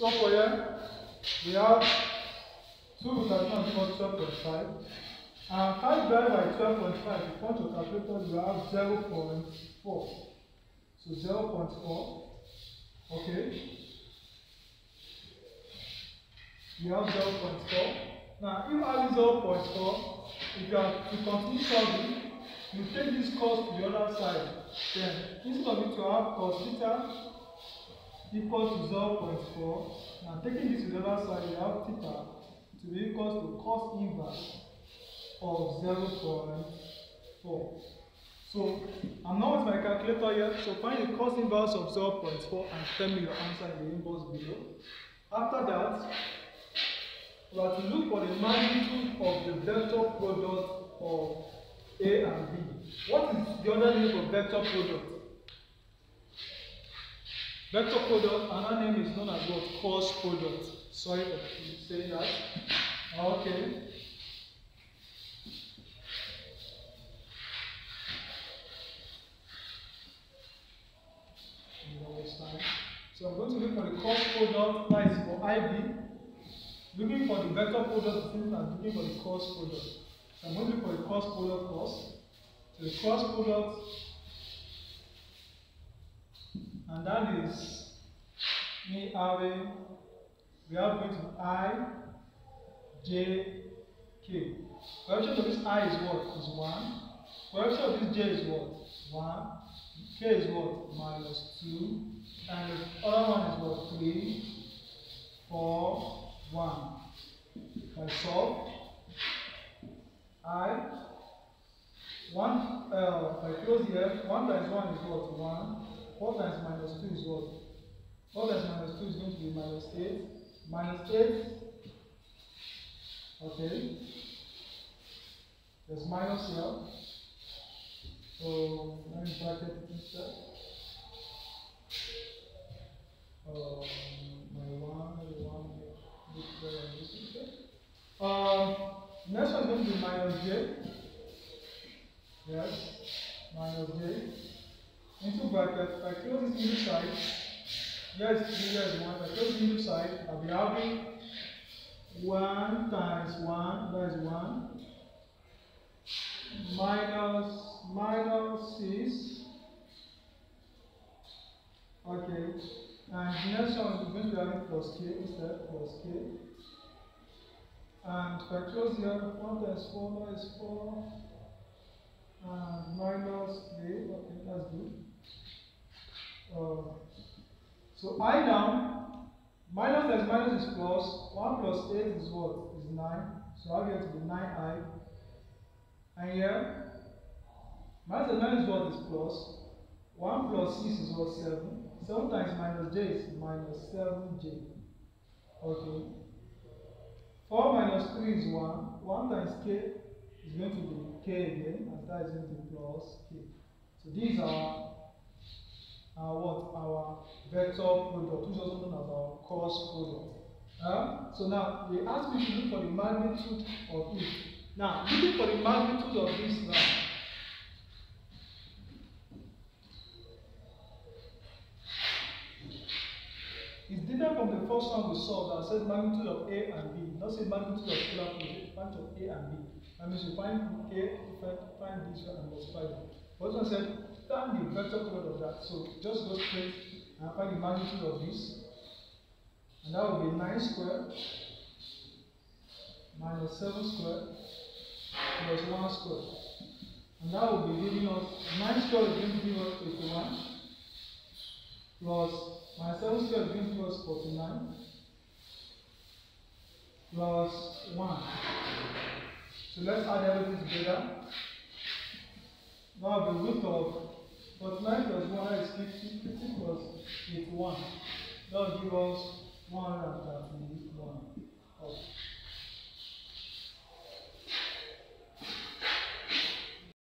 So for here, we have 2 root 39 give us 12.5. And 5 divided by 12.5, if you want to calculate, you have 0.4. So 0.4. Okay. You have 0.4. Now, if I have 0.4, if you are to continue solving, you take this cos to the other side. Then, instead of it to have cos theta equals to 0.4, now taking this to the other side, you have theta to be equals to cos inverse of 0.4. So I'm not with my calculator yet, so find the cos inverse of 0.4 and tell me your answer in the inbox below. After that, we have to look for the magnitude of the vector product of A and B. What is the other name for vector product? Vector product, another name is known as what? Cross product. Sorry for saying that. Okay. So I'm going to look for the cross product, that is for IB. Looking for the vector product and looking for the cross product. So I'm going to look for the cross product first. So the cross product, and that is me having, we are going to I, J, K. Coefficient of this I is what? Is 1. Coefficient of this J is what? 1. K is what? Minus 2. And the other one is what? 3, 4, 1. If I solve, I, 1, uh, if I close here, 1 times 1 is what? 1. 4 times minus 2 is what? 4 times minus 2 is going to be minus 8. Minus 8, okay. There's minus here. So, let me bracket it instead. Um, my 1, the 1, this there and this instead. Um, next one is going to be minus j. Yes, minus j. Into bracket, I close this inside, yes, here is 1. If I close the inside, I'll be having 1 times 1, that is 1, minus, minus 6. Okay, and next one is going to be having plus k instead, plus k. And if I close here, 1 times 4, that is 4. And minus 3, okay, that's good. Uh, so I now, minus times minus is plus, 1 plus 8 is what? Is 9. So I'll get to be 9i. And here, minus minus is what is plus. 1 plus 6 is what? 7. 7 times minus j is minus 7j. Okay. 4 minus 3 is 1. 1 times k is going to be k again, and that is going to be plus k. So these are our what? Our vector product, which is also known as our cross product. Uh, so now they ask me to look for the magnitude of it. Now, looking for the magnitude of this now. It's different from the first one we saw that said magnitude of A and B, not say magnitude of scalar function, bunch of A and B. That means you find A, find this one and multiply them. But this said, find the vector product of that. So just go straight and find the magnitude of this. And that will be 9 squared minus 7 squared plus 1 squared. And that will be giving us 9 squared is us 81 plus minus 7 squared is going us 49 plus 1. So let's add everything together. Now the root of 49 plus 1 that is 50, 50 plus 81. That will give us 131. Okay.